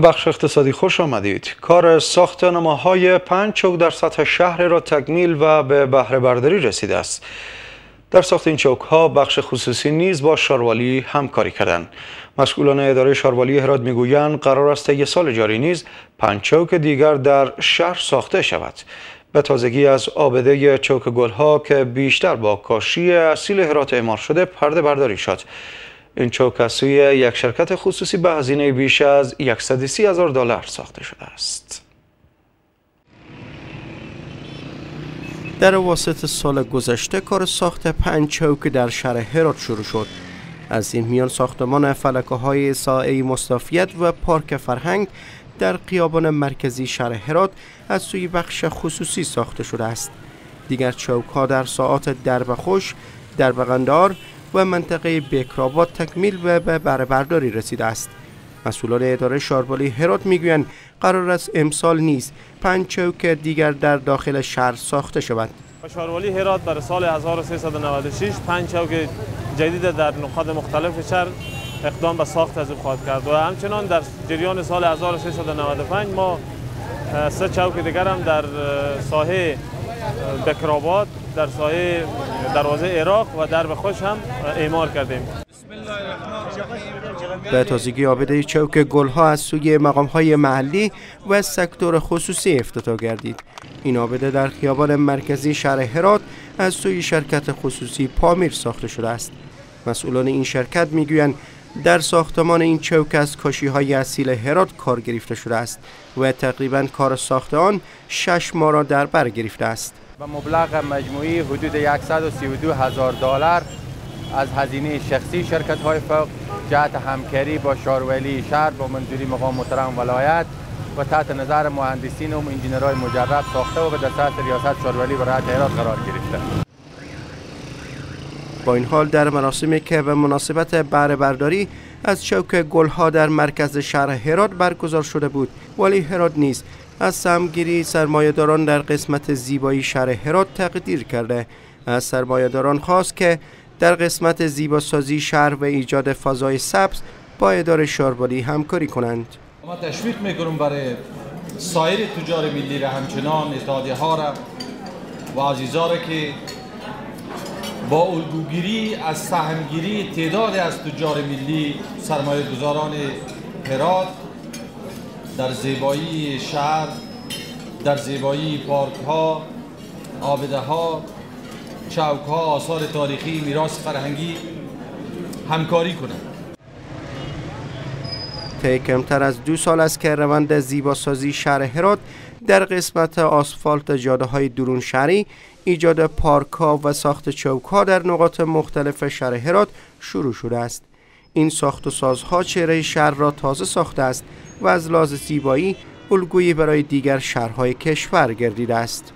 به بخش اقتصادی خوش آمدید. کار ساخت نماهای پنج چوک در سطح شهر را تکمیل و به بهره برداری رسیده است. در ساخت این چوک ها بخش خصوصی نیز با شاروالی همکاری کردند. مسئولان اداره شاروالی هرات می‌گویند قرار است طی سال جاری نیز پنج چوک دیگر در شهر ساخته شود. به تازگی از آبده چوک گلها که بیشتر با کاشی اصیل هرات اعمار شده پرده برداری شد. این چوک یک شرکت خصوصی به هزینه بیش از 130 هزار دلار ساخته شده است. در واسط سال گذشته کار ساخت پنج چوک در شهر هرات شروع شد. از این میان ساختمان فلکه های سایه مصطفیت و پارک فرهنگ در قیابان مرکزی شهر هرات از سوی بخش خصوصی ساخته شده است. دیگر چوک ها در ساعات درب خوش، درب غندار و منطقه بکرآباد تکمیل و به برداری رسیده است. مسئولان اداره شاربالی هرات می‌گویند قرار است امسال نیز پنج چوک دیگر در داخل شهر ساخته شود. شاروالی هرات برای سال 1396 پنج چوک جدید در نقاط مختلف شهر اقدام به ساخت از خواهد کرد و همچنان در جریان سال 1395 ما سه چوک دیگر هم در ساحه بکرآباد در ساحه دروازه عراق و درب خوش هم اعمار کردیم. به تازگی آبده چوک گلها از سوی مقام های محلی و سکتور خصوصی افتتاح گردید. این آبده در خیابان مرکزی شهر هرات از سوی شرکت خصوصی پامیر ساخته شده است. مسئولان این شرکت می‌گویند در ساختمان این چوک از کاشی های اصیل هرات کار گرفته شده است و تقریبا کار ساخت آن شش ماه را در بر گرفته است. و مبلغ مجموعی حدود 132 هزار دلار از هزینه شخصی شرکت های فوق جهت همکاری با شارولی شهر با منظوری مقام محترم ولایت و تحت نظر مهندسین و انجینرهای مجرب ساخته و به دست ریاست شارولی و رعایت هرات قرار گرفته. با این حال در مراسمی که به مناسبت بهره برداری از چوک گلها در مرکز شهر هرات برگزار شده بود. ولی هرات نیز از سمگیری سرمایهداران در قسمت زیبایی شهر هرات تقدیر کرده. از سرمایهداران خواست که در قسمت زیباسازی شهر و ایجاد فضای سبز با اداره شاربالی همکاری کنند. ما تشویق می‌کنم برای سایر تجار ملی را همچنان اتحادیه ها را و عزیزا را که با الگوگیری از سهمگیری تعداد از تجار ملی سرمایه گذاران هرات در زیبایی شهر در زیبایی پارک ها آبده ها چوک ها آثار تاریخی میراث فرهنگی همکاری کنند. طی کمتر از دو سال است که روند زیباسازی شهر هرات در قسمت آسفالت جاده های درون شهری ایجاد پارک ها و ساخت چوک ها در نقاط مختلف شهر هرات شروع شده است. این ساخت و سازها چهره شهر را تازه ساخته است و از لحاظ زیبایی الگویی برای دیگر شهرهای کشور گردیده است.